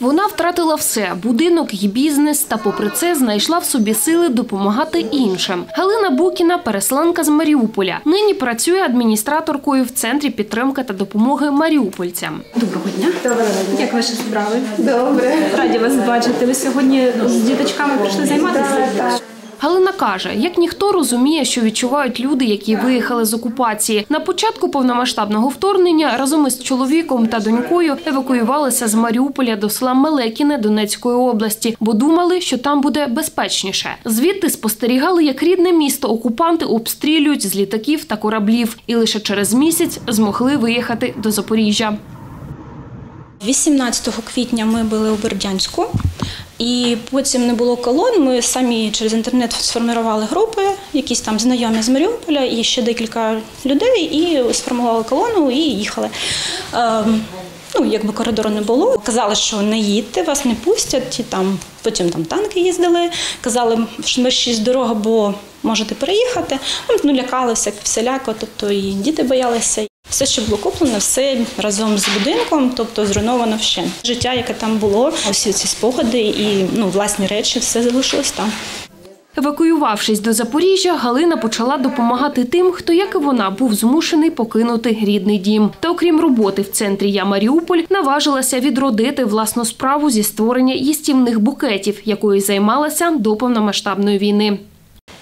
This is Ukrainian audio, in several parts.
Вона втратила все будинок і бізнес, та попри це знайшла в собі сили допомагати іншим. Галина Букіна, переселенка з Маріуполя, нині працює адміністраторкою в центрі підтримки та допомоги маріупольцям. Доброго дня. Доброго дня. Як ваші справи? Добре. Раді вас бачити. Ви сьогодні з діточками прийшли займатися? Каже, як ніхто розуміє, що відчувають люди, які виїхали з окупації. На початку повномасштабного вторгнення разом із чоловіком та донькою евакуювалися з Маріуполя до села Мелекіне Донецької області, бо думали, що там буде безпечніше. Звідти спостерігали, як рідне місто окупанти обстрілюють з літаків та кораблів, і лише через місяць змогли виїхати до Запоріжжя. 18 квітня ми були у Бердянську, і потім не було колон. Ми самі через інтернет сформували групи, якісь там знайомі з Маріуполя, і ще декілька людей, і сформували колону і їхали. Ем, ну, якби коридору не було. Казали, що не їдьте, вас не пустять. І там потім там танки їздили. Казали, що ми з дорога, бо можете переїхати. Ну, лякали всяк всіляко, тобто і діти боялися. Все, що було куплено, все разом з будинком, тобто зруйновано вщент. Життя, яке там було, усі ці спогади і ну, власні речі, все залишилось там. Евакуювавшись до Запоріжжя, Галина почала допомагати тим, хто, як і вона, був змушений покинути рідний дім. Та окрім роботи в центрі Я Маріуполь, наважилася відродити власну справу зі створення їстівних букетів, якою займалася до повномасштабної війни.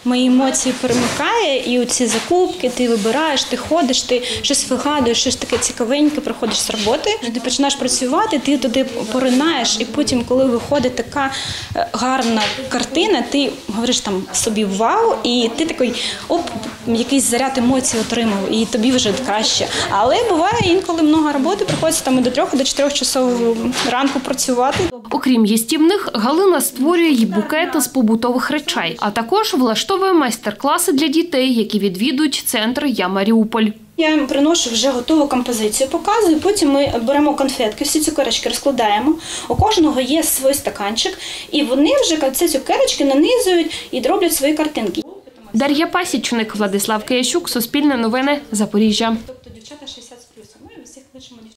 Мої емоції перемикає, і оці закупки, ти вибираєш, ти ходиш, ти щось вигадуєш, щось таке цікавеньке, приходиш з роботи, ти починаєш працювати, ти туди поринаєш, і потім, коли виходить така е, гарна картина, ти говориш там собі вау, і ти такий оп, якийсь заряд емоцій отримав, і тобі вже краще. Але буває інколи много роботи, приходиться там і до трьох, до чотирьох часов ранку працювати. Окрім їстівних, Галина створює й букети з побутових речей, а також влаштовує майстер-класи для дітей, які відвідують центр Я Маріуполь. Я їм приношу вже готову композицію, показую. Потім ми беремо конфетки, всі цукерочки розкладаємо. У кожного є свій стаканчик, і вони вже ці цукерочки нанизують і роблять свої картинки. Дар'я Пасічник, Владислав Киящук, Суспільне новини, Запоріжжя. Тобто дівчата 60